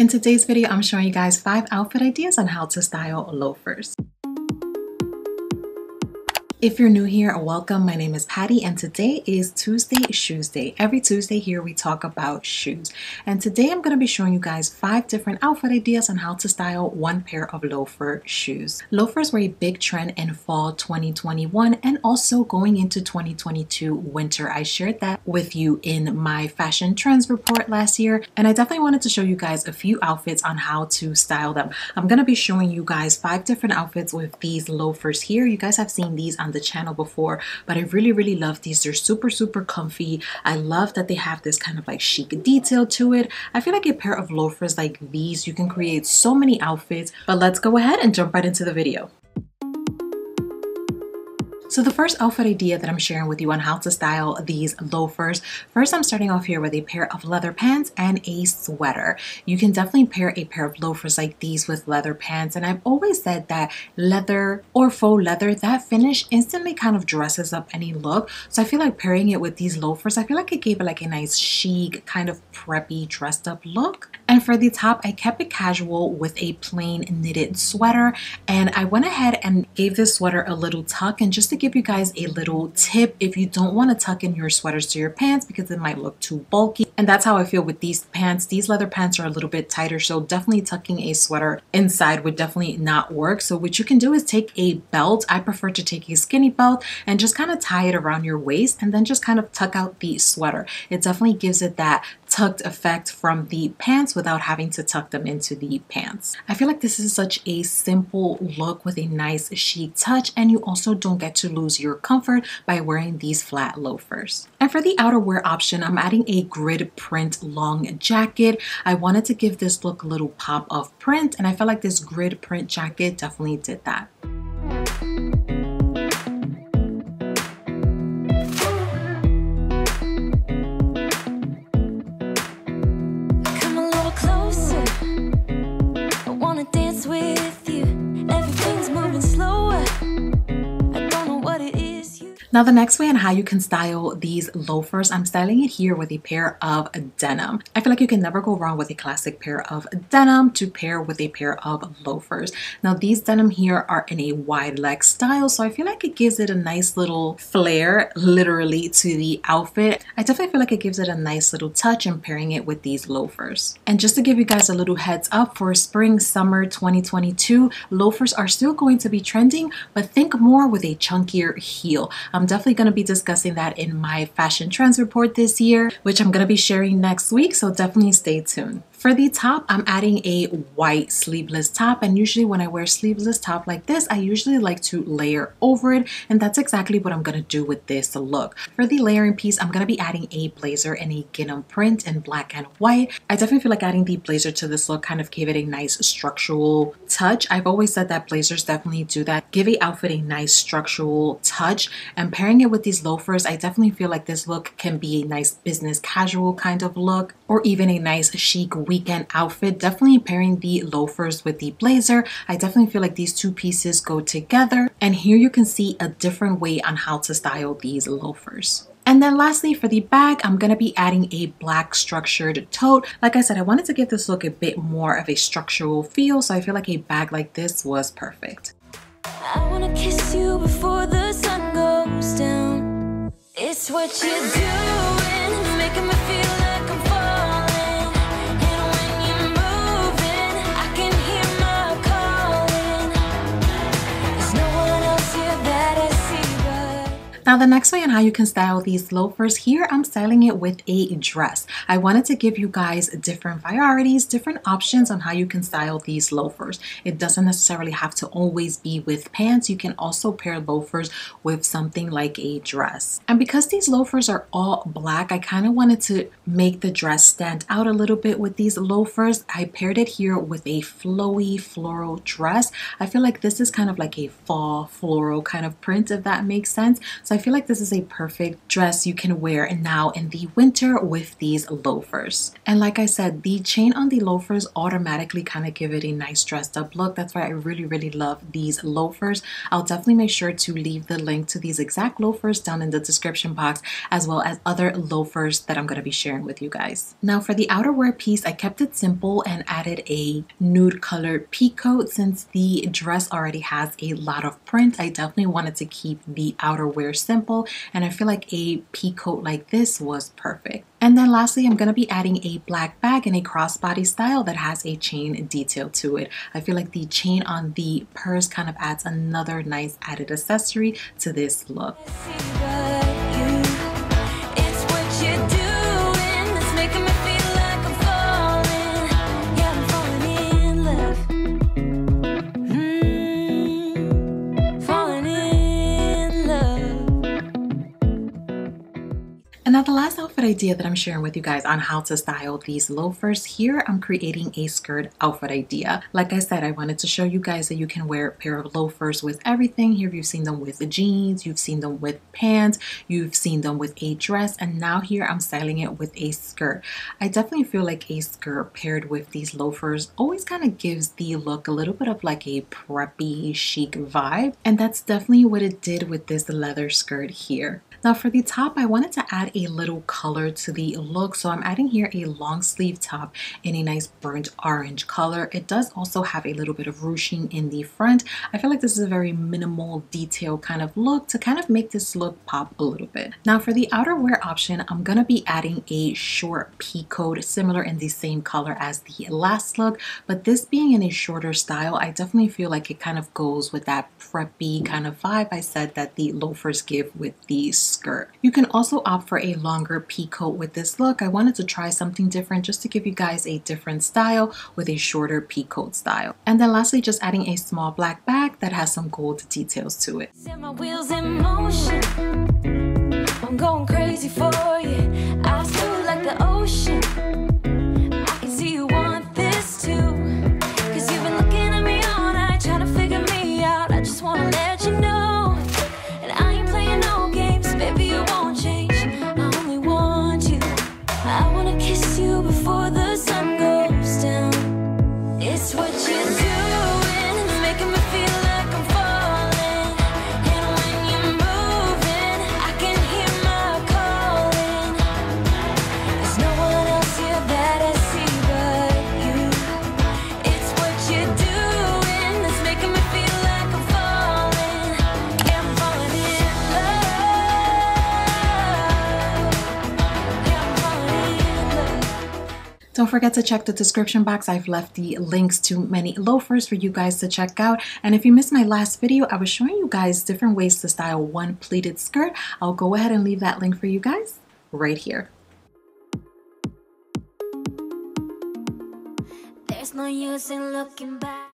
In today's video, I'm showing you guys five outfit ideas on how to style loafers. If you're new here, welcome. My name is Patty and today is Tuesday Shoes Day. Every Tuesday here we talk about shoes. And today I'm going to be showing you guys five different outfit ideas on how to style one pair of loafer shoes. Loafers were a big trend in fall 2021 and also going into 2022 winter. I shared that with you in my fashion trends report last year and I definitely wanted to show you guys a few outfits on how to style them. I'm going to be showing you guys five different outfits with these loafers here. You guys have seen these on the channel before, but I really, really love these. They're super, super comfy. I love that they have this kind of like chic detail to it. I feel like a pair of loafers like these, you can create so many outfits, but let's go ahead and jump right into the video. So the first outfit idea that I'm sharing with you on how to style these loafers, first I'm starting off here with a pair of leather pants and a sweater. You can definitely pair a pair of loafers like these with leather pants and I've always said that leather or faux leather, that finish instantly kind of dresses up any look. So I feel like pairing it with these loafers, I feel like it gave it like a nice chic kind of preppy dressed up look. And for the top, I kept it casual with a plain knitted sweater and I went ahead and gave this sweater a little tuck and just to give you guys a little tip if you don't want to tuck in your sweaters to your pants because it might look too bulky. And that's how I feel with these pants. These leather pants are a little bit tighter, so definitely tucking a sweater inside would definitely not work. So what you can do is take a belt. I prefer to take a skinny belt and just kind of tie it around your waist and then just kind of tuck out the sweater. It definitely gives it that tucked effect from the pants without having to tuck them into the pants. I feel like this is such a simple look with a nice chic touch and you also don't get to lose your comfort by wearing these flat loafers. And for the outerwear option, I'm adding a grid print long jacket. I wanted to give this look a little pop of print and I felt like this grid print jacket definitely did that. Now the next way on how you can style these loafers, I'm styling it here with a pair of denim. I feel like you can never go wrong with a classic pair of denim to pair with a pair of loafers. Now these denim here are in a wide leg style, so I feel like it gives it a nice little flair, literally, to the outfit. I definitely feel like it gives it a nice little touch in pairing it with these loafers. And just to give you guys a little heads up for spring, summer 2022, loafers are still going to be trending, but think more with a chunkier heel. I'm definitely going to be discussing that in my fashion trends report this year, which I'm going to be sharing next week. So definitely stay tuned. For the top, I'm adding a white sleeveless top and usually when I wear sleeveless top like this, I usually like to layer over it and that's exactly what I'm going to do with this look. For the layering piece, I'm going to be adding a blazer in a gingham print in black and white. I definitely feel like adding the blazer to this look kind of gave it a nice structural touch. I've always said that blazers definitely do that. Give a outfit a nice structural touch and pairing it with these loafers, I definitely feel like this look can be a nice business casual kind of look or even a nice chic weekend outfit. Definitely pairing the loafers with the blazer. I definitely feel like these two pieces go together. And here you can see a different way on how to style these loafers. And then lastly for the bag, I'm going to be adding a black structured tote. Like I said, I wanted to give this look a bit more of a structural feel, so I feel like a bag like this was perfect. I wanna kiss you before the sun goes down. It's what you're doing, making me feel Now the next way on how you can style these loafers here, I'm styling it with a dress. I wanted to give you guys different varieties, different options on how you can style these loafers. It doesn't necessarily have to always be with pants. You can also pair loafers with something like a dress. And because these loafers are all black, I kind of wanted to make the dress stand out a little bit with these loafers. I paired it here with a flowy floral dress. I feel like this is kind of like a fall floral kind of print if that makes sense. So I feel like this is a perfect dress you can wear now in the winter with these loafers. And like I said, the chain on the loafers automatically kind of give it a nice dressed up look. That's why I really, really love these loafers. I'll definitely make sure to leave the link to these exact loafers down in the description box, as well as other loafers that I'm going to be sharing with you guys. Now for the outerwear piece, I kept it simple and added a nude colored peacoat since the dress already has a lot of print. I definitely wanted to keep the outerwear simple and I feel like a peacoat like this was perfect. And then lastly, I'm going to be adding a black bag in a crossbody style that has a chain detail to it. I feel like the chain on the purse kind of adds another nice added accessory to this look. Idea that I'm sharing with you guys on how to style these loafers, here I'm creating a skirt outfit idea. Like I said, I wanted to show you guys that you can wear a pair of loafers with everything. Here you've seen them with the jeans, you've seen them with pants, you've seen them with a dress, and now here I'm styling it with a skirt. I definitely feel like a skirt paired with these loafers always kind of gives the look a little bit of like a preppy chic vibe. And that's definitely what it did with this leather skirt here. Now for the top, I wanted to add a little color to the look. So I'm adding here a long sleeve top in a nice burnt orange color. It does also have a little bit of ruching in the front. I feel like this is a very minimal detail kind of look to kind of make this look pop a little bit. Now for the outerwear option, I'm going to be adding a short peacoat similar in the same color as the last look, but this being in a shorter style, I definitely feel like it kind of goes with that preppy kind of vibe I said that the loafers give with the skirt. You can also opt for a longer peacoat with this look. I wanted to try something different just to give you guys a different style with a shorter pea coat style. And then lastly, just adding a small black bag that has some gold details to it. Don't forget to check the description box. I've left the links to many loafers for you guys to check out. And if you missed my last video, I was showing you guys different ways to style one pleated skirt. I'll go ahead and leave that link for you guys right here. There's no use in looking back.